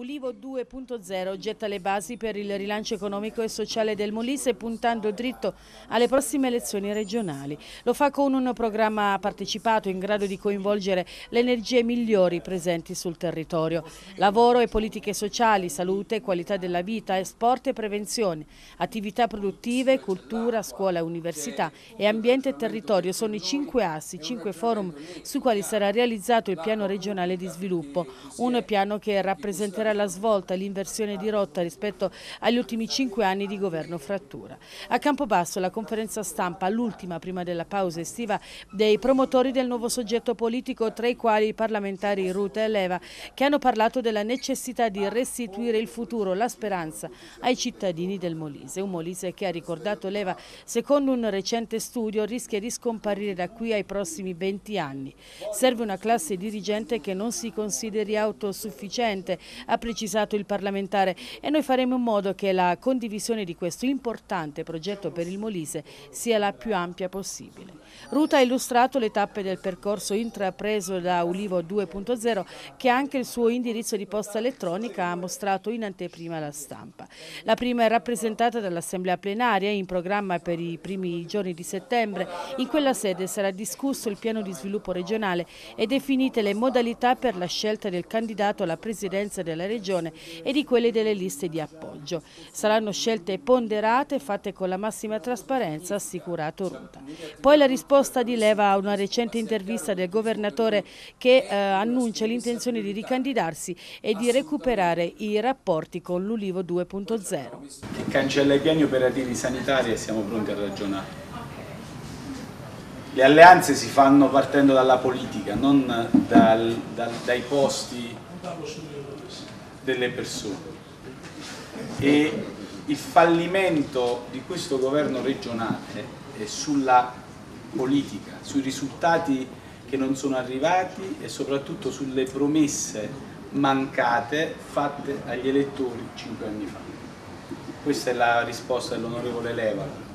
Ulivo 2.0 getta le basi per il rilancio economico e sociale del Molise puntando dritto alle prossime elezioni regionali. Lo fa con un programma partecipato in grado di coinvolgere le energie migliori presenti sul territorio. Lavoro e politiche sociali, salute, qualità della vita, sport e prevenzione, attività produttive, cultura, scuola, università e ambiente e territorio sono i cinque assi, cinque forum sui quali sarà realizzato il piano regionale di sviluppo, un piano che rappresenta rappresenterà la svolta, l'inversione di rotta rispetto agli ultimi cinque anni di governo frattura. A Campobasso la conferenza stampa, l'ultima prima della pausa estiva, dei promotori del nuovo soggetto politico, tra i quali i parlamentari Ruta e Leva, che hanno parlato della necessità di restituire il futuro, la speranza ai cittadini del Molise. Un Molise che ha ricordato Leva, secondo un recente studio, rischia di scomparire da qui ai prossimi 20 anni. Serve una classe dirigente che non si consideri autosufficiente, ha precisato il parlamentare e noi faremo in modo che la condivisione di questo importante progetto per il Molise sia la più ampia possibile. Ruta ha illustrato le tappe del percorso intrapreso da Ulivo 2.0 che anche il suo indirizzo di posta elettronica ha mostrato in anteprima alla stampa. La prima è rappresentata dall'Assemblea plenaria in programma per i primi giorni di settembre. In quella sede sarà discusso il piano di sviluppo regionale e definite le modalità per la scelta del candidato alla presidenza della della Regione e di quelle delle liste di appoggio. Saranno scelte ponderate fatte con la massima trasparenza, assicurato Ruta. Poi la risposta di Leva a una recente intervista del governatore che eh, annuncia l'intenzione di ricandidarsi e di recuperare i rapporti con l'Ulivo 2.0. Che cancella i piani operativi sanitari e siamo pronti a ragionare. Le alleanze si fanno partendo dalla politica, non dal, dal, dai posti delle persone e il fallimento di questo governo regionale è sulla politica, sui risultati che non sono arrivati e soprattutto sulle promesse mancate fatte agli elettori cinque anni fa. Questa è la risposta dell'onorevole Leva.